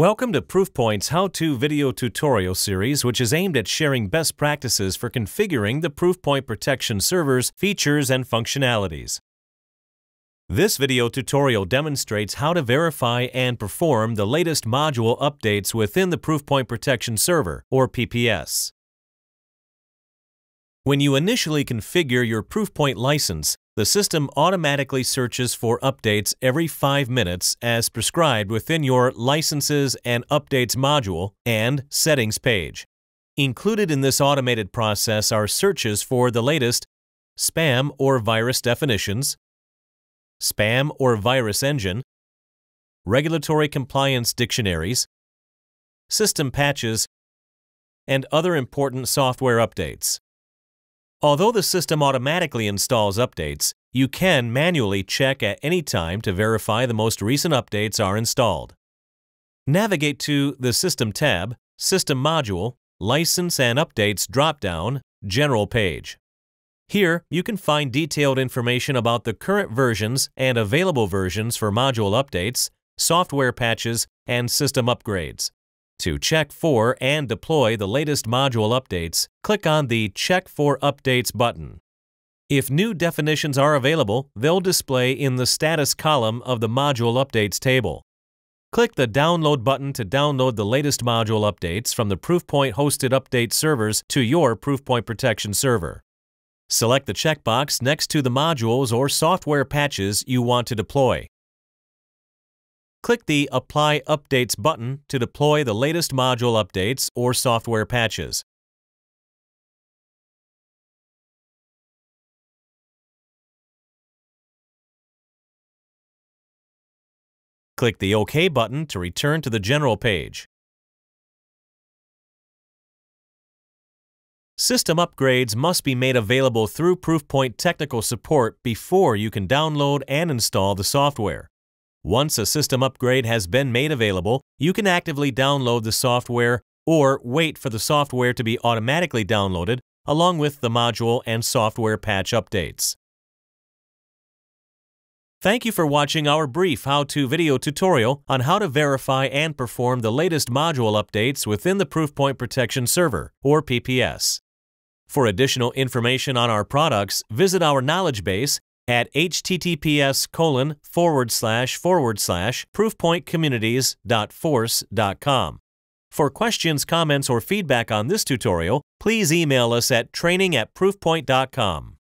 Welcome to Proofpoint's how-to video tutorial series, which is aimed at sharing best practices for configuring the Proofpoint Protection server's features and functionalities. This video tutorial demonstrates how to verify and perform the latest module updates within the Proofpoint Protection Server, or PPS. When you initially configure your Proofpoint license, the system automatically searches for updates every 5 minutes as prescribed within your Licenses and Updates module and Settings page. Included in this automated process are searches for the latest spam or virus definitions, spam or virus engine, regulatory compliance dictionaries, system patches, and other important software updates. Although the system automatically installs updates, you can manually check at any time to verify the most recent updates are installed. Navigate to the System tab, System Module, License and Updates drop-down, General page. Here, you can find detailed information about the current versions and available versions for module updates, software patches, and system upgrades. To check for and deploy the latest module updates, click on the Check for Updates button. If new definitions are available, they'll display in the status column of the Module Updates table. Click the Download button to download the latest module updates from the Proofpoint hosted update servers to your Proofpoint Protection server. Select the checkbox next to the modules or software patches you want to deploy. Click the Apply Updates button to deploy the latest module updates or software patches. Click the OK button to return to the General page. System upgrades must be made available through Proofpoint technical support before you can download and install the software. Once a system upgrade has been made available, you can actively download the software or wait for the software to be automatically downloaded along with the module and software patch updates. Thank you for watching our brief how-to video tutorial on how to verify and perform the latest module updates within the Proofpoint Protection Server, or PPS. For additional information on our products, visit our knowledge base at https colon forward slash forward slash proofpointcommunities.force.com. For questions, comments, or feedback on this tutorial, please email us at training at proofpoint.com.